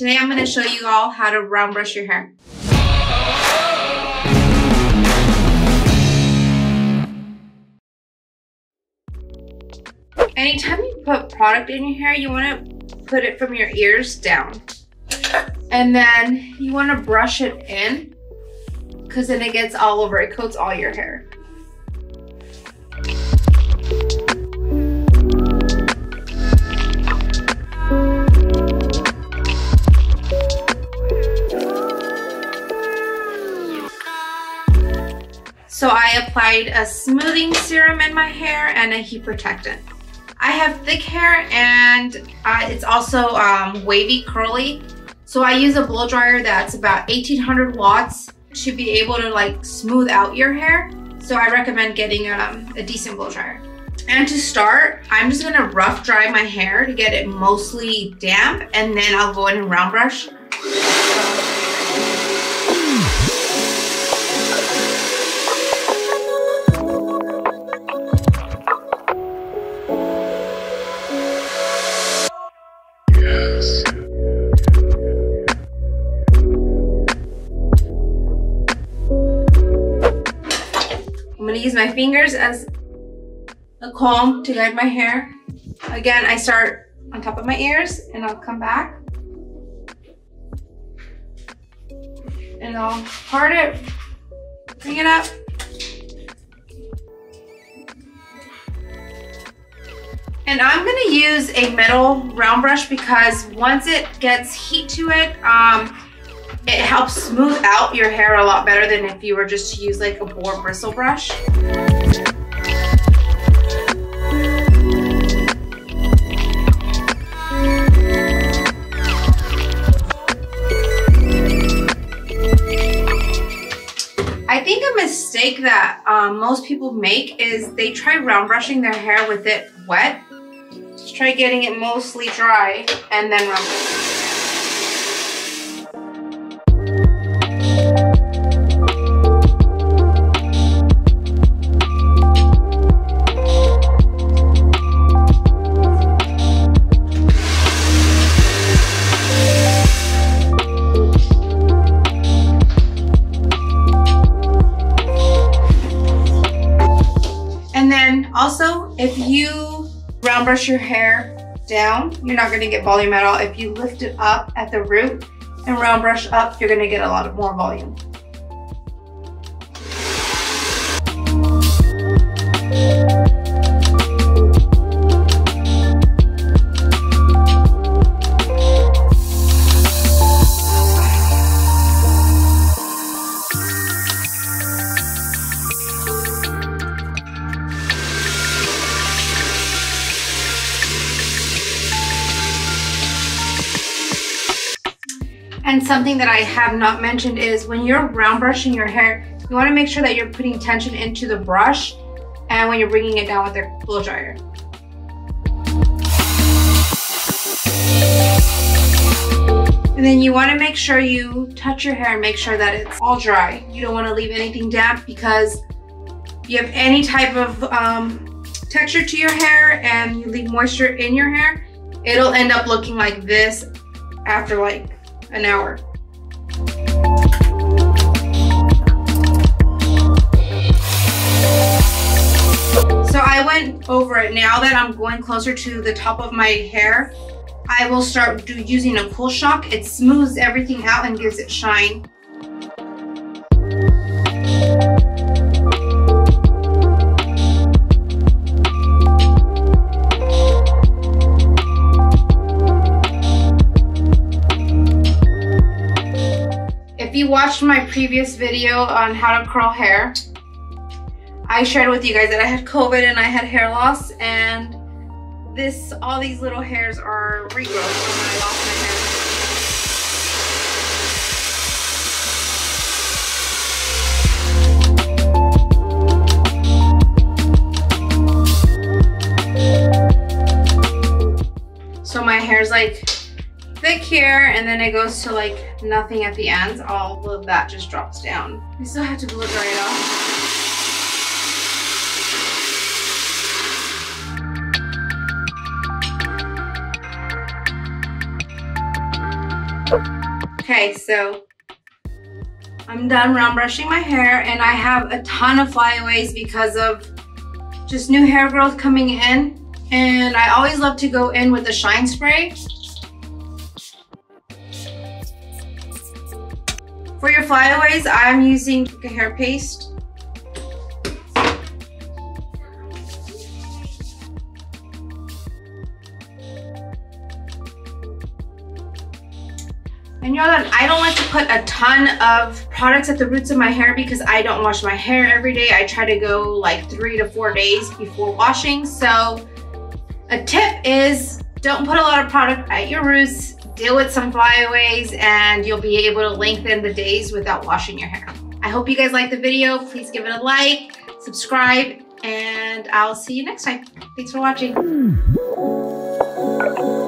Today I'm going to show you all how to round brush your hair. Anytime you put product in your hair, you want to put it from your ears down. And then you want to brush it in because then it gets all over, it coats all your hair. So I applied a smoothing serum in my hair and a heat protectant. I have thick hair and uh, it's also um, wavy curly. So I use a blow dryer that's about 1800 watts to be able to like smooth out your hair. So I recommend getting um, a decent blow dryer. And to start, I'm just gonna rough dry my hair to get it mostly damp and then I'll go in and round brush. Gonna use my fingers as a comb to guide my hair. Again, I start on top of my ears and I'll come back. And I'll part it, bring it up. And I'm gonna use a metal round brush because once it gets heat to it, um, it helps smooth out your hair a lot better than if you were just to use like a boar bristle brush. I think a mistake that um, most people make is they try round brushing their hair with it wet. Just try getting it mostly dry and then round brushing. If you round brush your hair down, you're not gonna get volume at all. If you lift it up at the root and round brush up, you're gonna get a lot of more volume. And something that I have not mentioned is when you're round brushing your hair, you want to make sure that you're putting tension into the brush and when you're bringing it down with the blow dryer. And then you want to make sure you touch your hair and make sure that it's all dry. You don't want to leave anything damp because if you have any type of um, texture to your hair and you leave moisture in your hair, it'll end up looking like this after like an hour. So I went over it. Now that I'm going closer to the top of my hair, I will start using a cool shot. It smooths everything out and gives it shine. Watched my previous video on how to curl hair, I shared with you guys that I had COVID and I had hair loss and this, all these little hairs are regrowth from when I lost my hair. So my hair's like thick here and then it goes to like nothing at the ends. All of that just drops down. We still have to blow dry it off. Okay, so I'm done round brushing my hair and I have a ton of flyaways because of just new hair growth coming in. And I always love to go in with the shine spray. Flyaways, I'm using a hair paste. And you know that I don't like to put a ton of products at the roots of my hair because I don't wash my hair every day. I try to go like three to four days before washing. So a tip is don't put a lot of product at your roots. Deal with some flyaways and you'll be able to lengthen the days without washing your hair. I hope you guys liked the video. Please give it a like, subscribe, and I'll see you next time. Thanks for watching. Hmm.